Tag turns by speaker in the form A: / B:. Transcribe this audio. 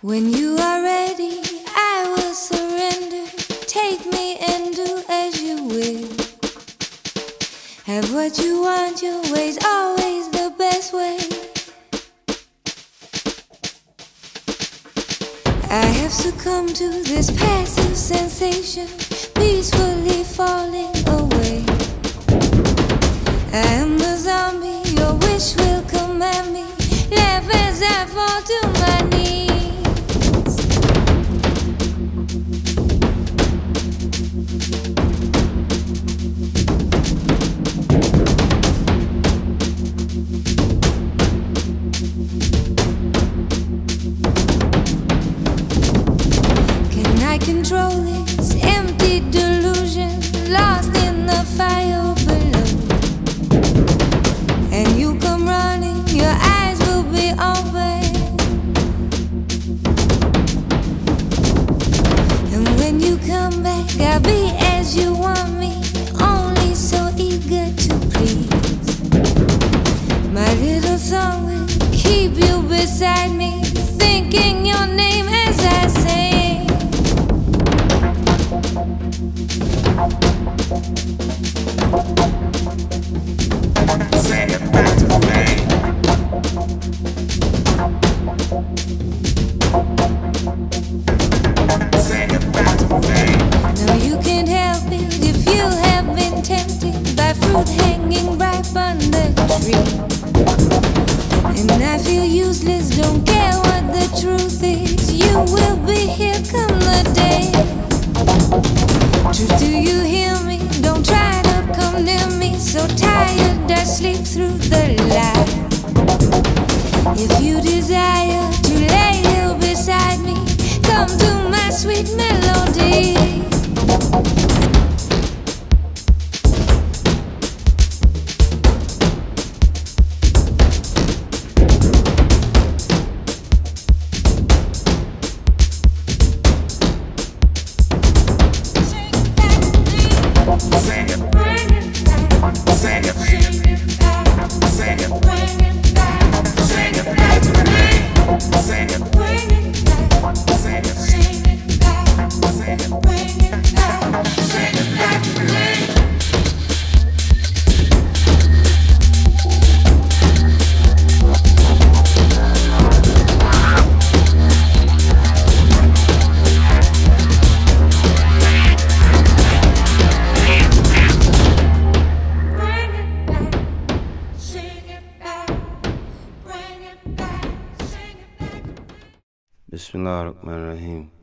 A: When you are ready, I will surrender. Take me and do as you will. Have what you want, your way's always the best way. I have succumbed to this passive sensation, peacefully falling away. I am control this empty delusion lost in the fire? And you come running, your eyes will be open. And when you come back, I'll be as you want me, only so eager to please. My little song will keep you beside me, thinking your name don't care what the truth is. You will be here come the day. Do you hear me? Don't try to come near me. So tired, I sleep through the. If you desire to lay here beside me, come to my sweet melody.
B: Sempre. Bismillahirrahmanirrahim.